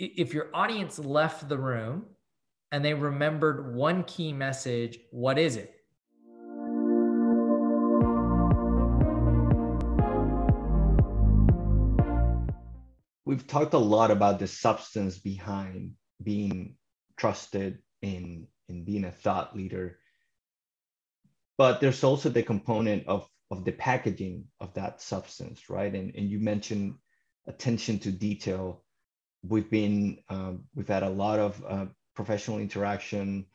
if your audience left the room and they remembered one key message, what is it? We've talked a lot about the substance behind being trusted in, in being a thought leader. But there's also the component of, of the packaging of that substance, right? And, and you mentioned attention to detail we've been um, we've had a lot of uh, professional interaction.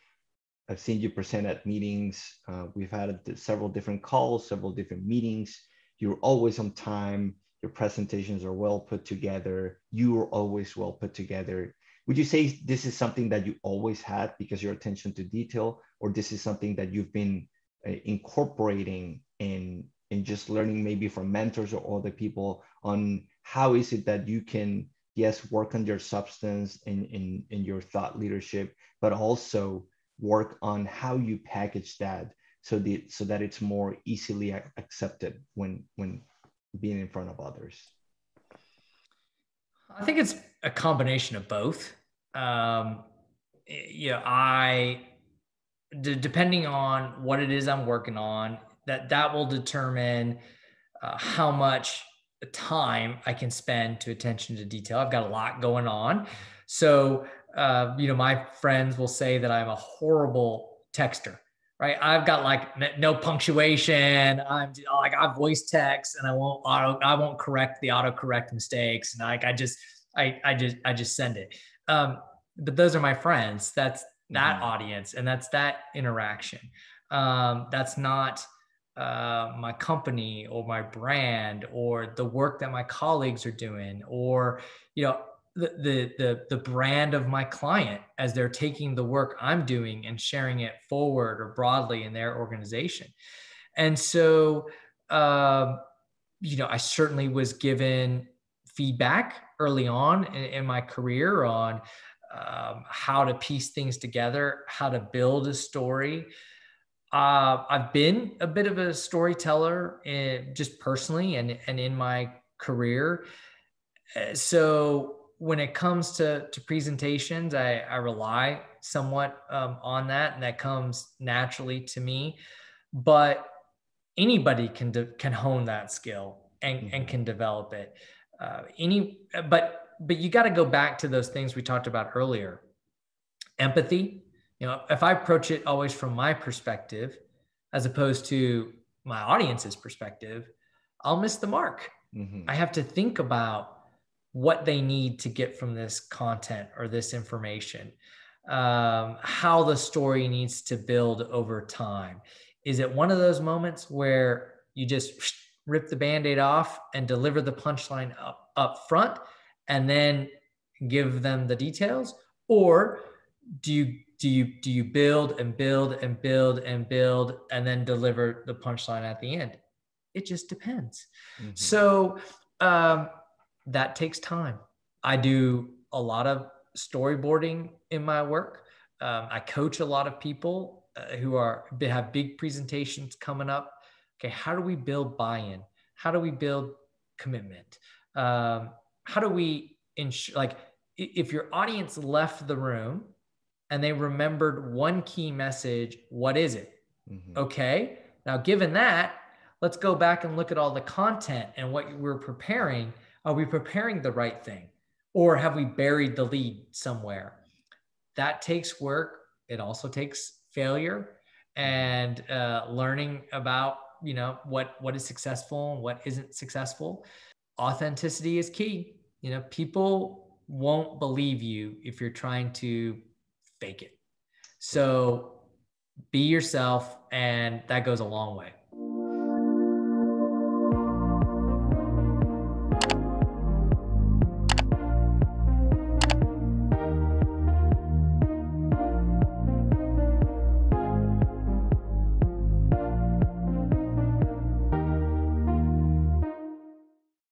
I've seen you present at meetings. Uh, we've had several different calls several different meetings. You're always on time. Your presentations are well put together. You're always well put together. Would you say this is something that you always had because your attention to detail or this is something that you've been uh, incorporating in in just learning maybe from mentors or other people on how is it that you can yes, work on your substance and in, in your thought leadership, but also work on how you package that so the so that it's more easily accepted when when being in front of others. I think it's a combination of both. Um, yeah, I d- depending on what it is I'm working on, that that will determine uh, how much time I can spend to attention to detail. I've got a lot going on. So, uh, you know, my friends will say that I'm a horrible texter, right? I've got like no punctuation. I'm like, I voice text and I won't auto, I won't correct the autocorrect mistakes. And like, I just, I, I just, I just send it. Um, but those are my friends. That's that mm-hmm. audience and that's that interaction. Um, that's not, uh, my company or my brand or the work that my colleagues are doing or you know the, the the the brand of my client as they're taking the work I'm doing and sharing it forward or broadly in their organization. And so, uh, you know, I certainly was given feedback early on in, in my career on um, how to piece things together, how to build a story, uh, I've been a bit of a storyteller, in, just personally and and in my career. Uh, so when it comes to to presentations, I, I rely somewhat um, on that, and that comes naturally to me. But anybody can de- can hone that skill and mm-hmm. and can develop it. Uh, any, but but you got to go back to those things we talked about earlier. Empathy, you know if i approach it always from my perspective as opposed to my audience's perspective i'll miss the mark. Mm-hmm. i have to think about what they need to get from this content or this information. Um, how the story needs to build over time. Is it one of those moments where you just rip the band-aid off and deliver the punchline up, up front and then give them the details? Or do you do you do you build and build and build and build and then deliver the punchline at the end? It just depends. Mm-hmm. so um, that takes time. I do a lot of storyboarding in my work. Um, i coach a lot of people uh, who are have big presentations coming up. Okay how do we build buy-in? How do we build commitment? Um, how do we ensure like if your audience left the room and they remembered one key message. What is it? Mm-hmm. Okay. Now, given that, let's go back and look at all the content and what we're preparing. Are we preparing the right thing? Or have we buried the lead somewhere? That takes work. It also takes failure and uh, learning about you know what what is successful and what isn't successful authenticity is key you know people won't believe you if you're trying to fake it. So be yourself, and that goes a long way.